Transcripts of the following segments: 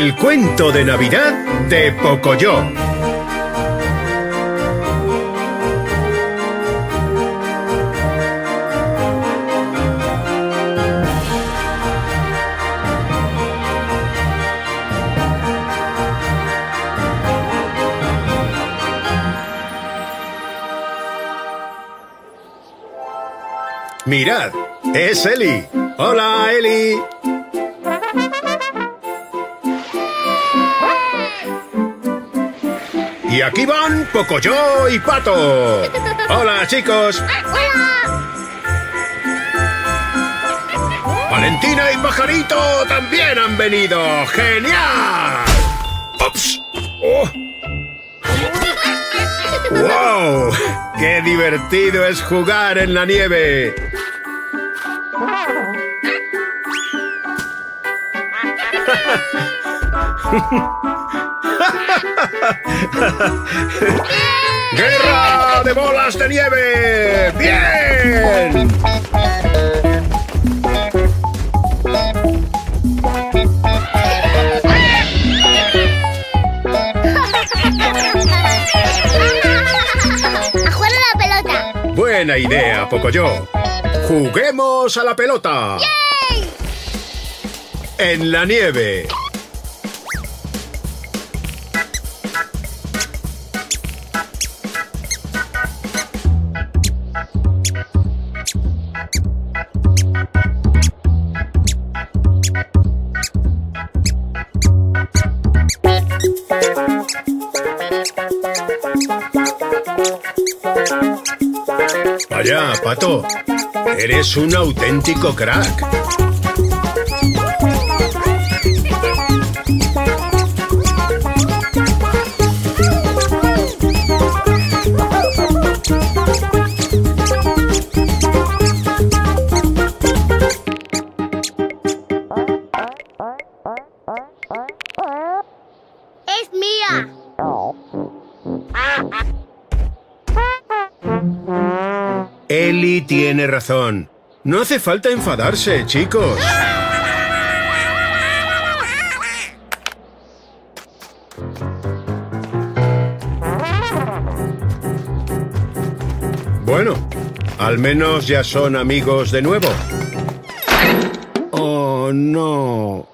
El cuento de Navidad de Pocoyo. Mirad, es Eli. Hola, Eli. Y aquí van Pocoyo y Pato. Hola, chicos. Valentina y Pajarito también han venido. ¡Genial! ¡Ups! ¡Oh! ¡Wow! ¡Qué divertido es jugar en la nieve! ¡Guerra de bolas de nieve! ¡Bien! ¡A jugar a la pelota! Buena idea, Pocoyo. ¡Juguemos a la pelota! ¡Yay! En la nieve. Pato. Eres un auténtico crack. Tiene razón. No hace falta enfadarse, chicos. Bueno, al menos ya son amigos de nuevo. Oh, no.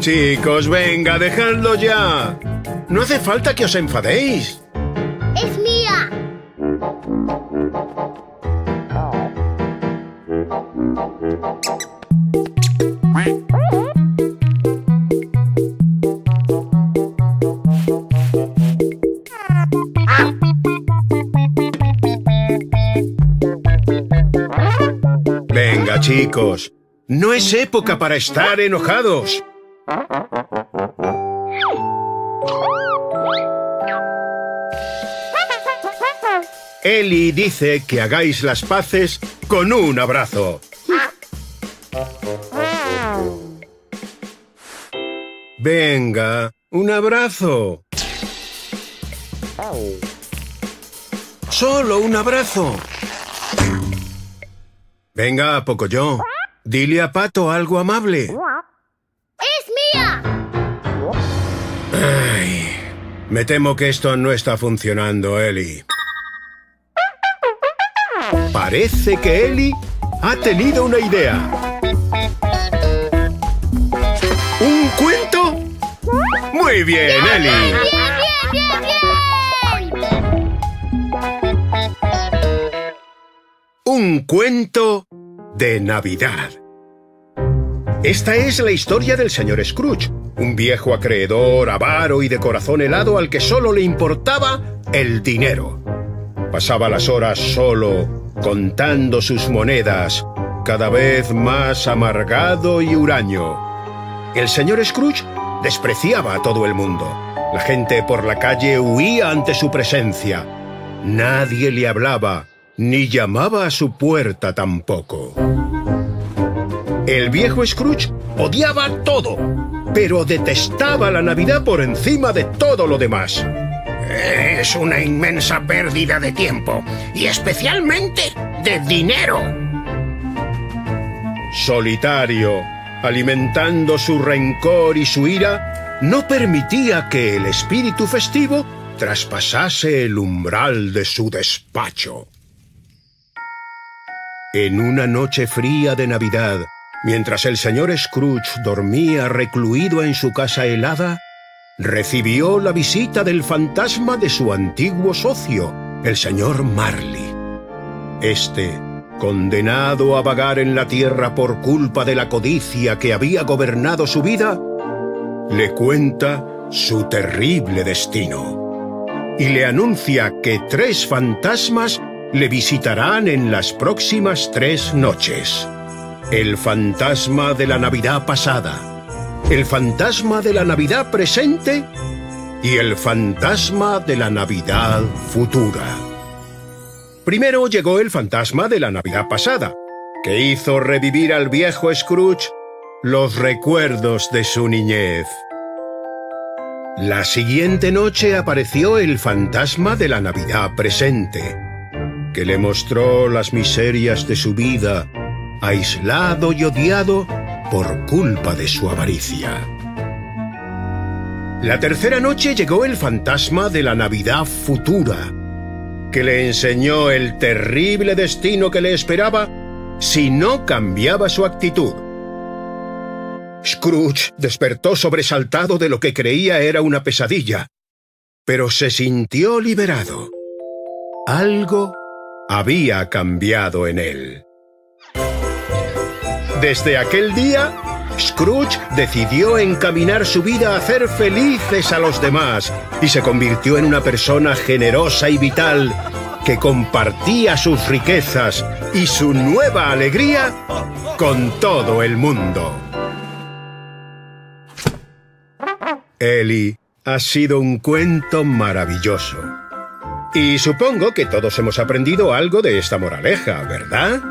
Chicos, venga, dejadlo ya. No hace falta que os enfadéis. Chicos. No es época para estar enojados. Eli dice que hagáis las paces con un abrazo. Venga, un abrazo. Solo un abrazo. Venga, Pocoyo. Dile a Pato algo amable. ¡Es mía! Ay, me temo que esto no está funcionando, Eli. Parece que Eli ha tenido una idea. ¿Un cuento? Muy bien, Eli. Un cuento de Navidad. Esta es la historia del señor Scrooge, un viejo acreedor, avaro y de corazón helado al que solo le importaba el dinero. Pasaba las horas solo, contando sus monedas, cada vez más amargado y huraño. El señor Scrooge despreciaba a todo el mundo. La gente por la calle huía ante su presencia. Nadie le hablaba, ni llamaba a su puerta tampoco. El viejo Scrooge odiaba todo, pero detestaba la Navidad por encima de todo lo demás. Es una inmensa pérdida de tiempo y especialmente de dinero. Solitario, alimentando su rencor y su ira, no permitía que el espíritu festivo traspasase el umbral de su despacho. En una noche fría de Navidad, mientras el señor Scrooge dormía recluido en su casa helada, recibió la visita del fantasma de su antiguo socio, el señor Marley. Este, condenado a vagar en la tierra por culpa de la codicia que había gobernado su vida, le cuenta su terrible destino y le anuncia que tres fantasmas le visitarán en las próximas tres noches. El fantasma de la Navidad pasada, el fantasma de la Navidad presente y el fantasma de la Navidad futura. Primero llegó el fantasma de la Navidad pasada, que hizo revivir al viejo Scrooge los recuerdos de su niñez. La siguiente noche apareció el fantasma de la Navidad presente, que le mostró las miserias de su vida, aislado y odiado por culpa de su avaricia. La tercera noche llegó el fantasma de la Navidad futura, que le enseñó el terrible destino que le esperaba si no cambiaba su actitud. Scrooge despertó sobresaltado de lo que creía era una pesadilla, pero se sintió liberado. Algo había cambiado en él. Desde aquel día, Scrooge decidió encaminar su vida a hacer felices a los demás y se convirtió en una persona generosa y vital que compartía sus riquezas y su nueva alegría con todo el mundo. Eli ha sido un cuento maravilloso. Y supongo que todos hemos aprendido algo de esta moraleja, ¿verdad?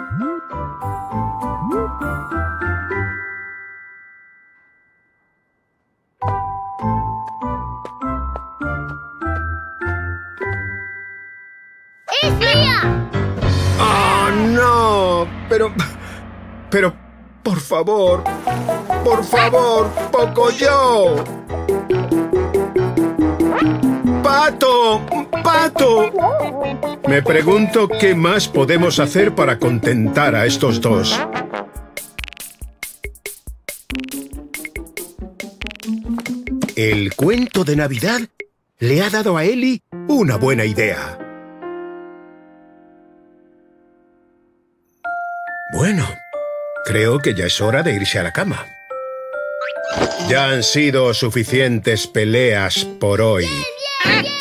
¡Es mía! ¡Oh, no! Pero... Pero... Por favor... Por favor, Pocoyo. ¡Pato! ¡Pato! Me pregunto qué más podemos hacer para contentar a estos dos. El cuento de Navidad le ha dado a Eli una buena idea. Bueno, creo que ya es hora de irse a la cama. Ya han sido suficientes peleas por hoy. Bien,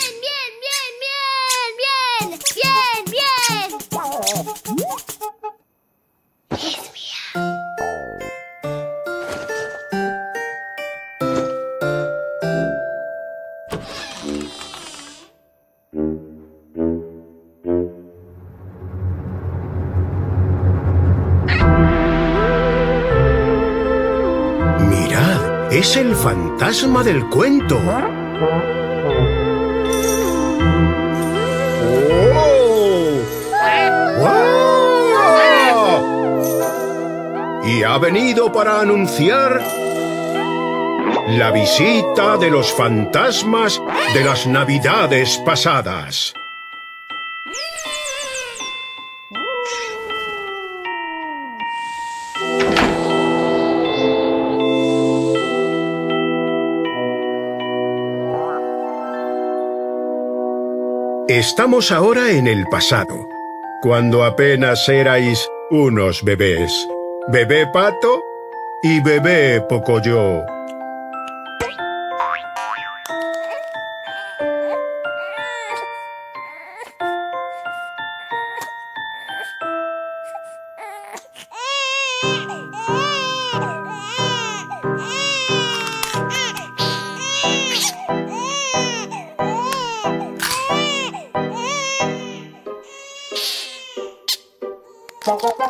es el fantasma del cuento. ¡Oh! ¡Wow! Y ha venido para anunciar la visita de los fantasmas de las navidades pasadas. Estamos ahora en el pasado, cuando apenas erais unos bebés. Bebé pato y bebé pocoyo.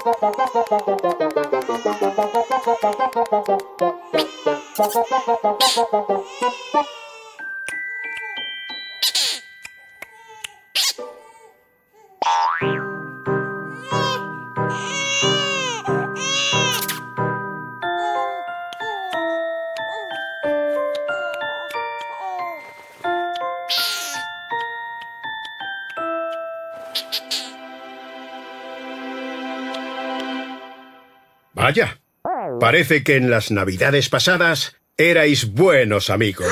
Thank you. Vaya, parece que en las navidades pasadas erais buenos amigos.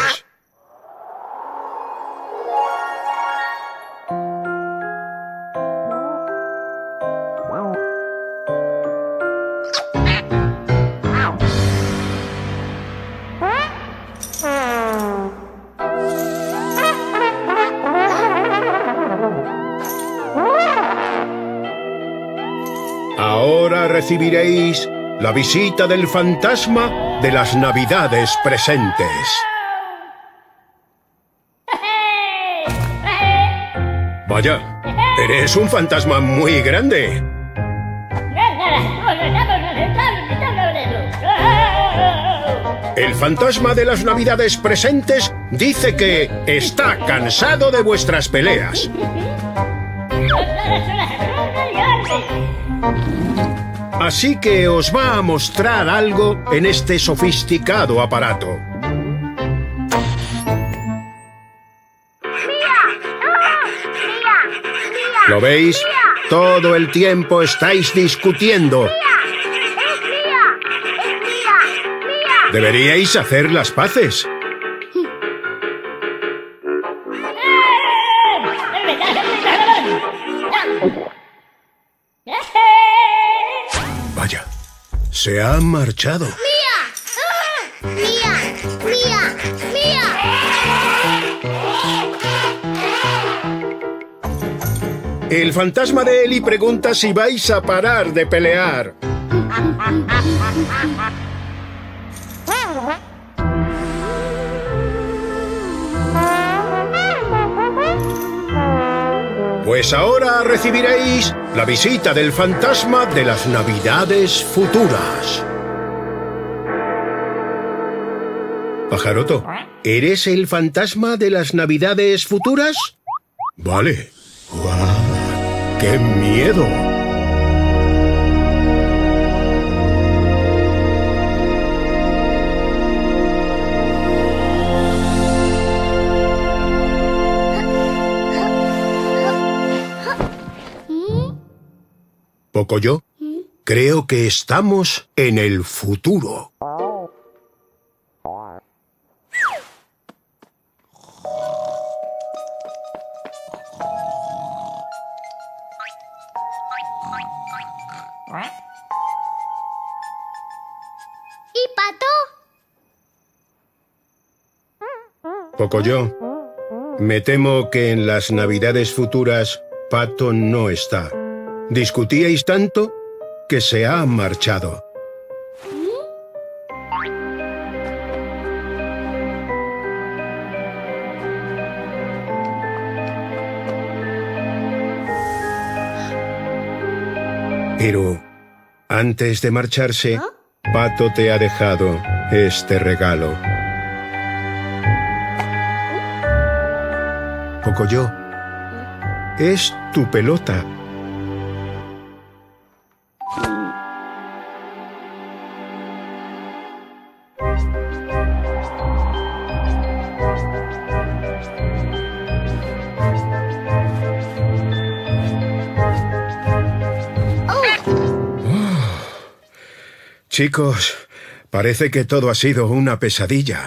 Ahora recibiréis la visita del fantasma de las navidades presentes. Vaya, eres un fantasma muy grande. El fantasma de las navidades presentes dice que está cansado de vuestras peleas. Así que os va a mostrar algo en este sofisticado aparato. ¿Lo veis? Todo el tiempo estáis discutiendo. Deberíais hacer las paces. Se ha marchado. ¡Mía! ¡Mía! ¡Mía! ¡Mía! El fantasma de Eli pregunta si vais a parar de pelear. Pues ahora recibiréis la visita del fantasma de las navidades futuras. Pajaroto, ¿eres el fantasma de las navidades futuras? Vale. ¡Qué miedo! Poco yo. Creo que estamos en el futuro. ¿Y Pato? Poco yo. Me temo que en las navidades futuras Pato no está. Discutíais tanto que se ha marchado. Pero antes de marcharse, Pato te ha dejado este regalo. Pocoyo, es tu pelota. Chicos, parece que todo ha sido una pesadilla.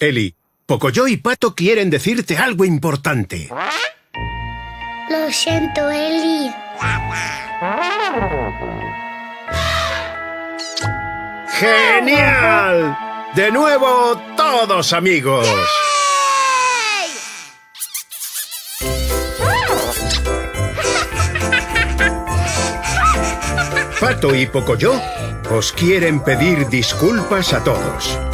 Eli, Pocoyo y Pato quieren decirte algo importante. Lo siento, Eli. ¡Genial! De nuevo, todos amigos. Pato y Pocoyo os quieren pedir disculpas a todos.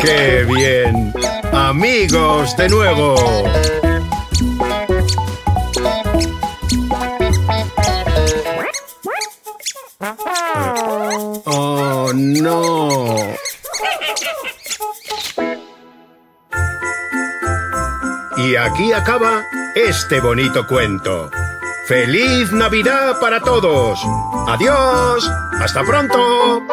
¡Qué bien! Amigos de nuevo. Oh, no. Y aquí acaba este bonito cuento. ¡Feliz Navidad para todos! ¡Adiós! ¡Hasta pronto!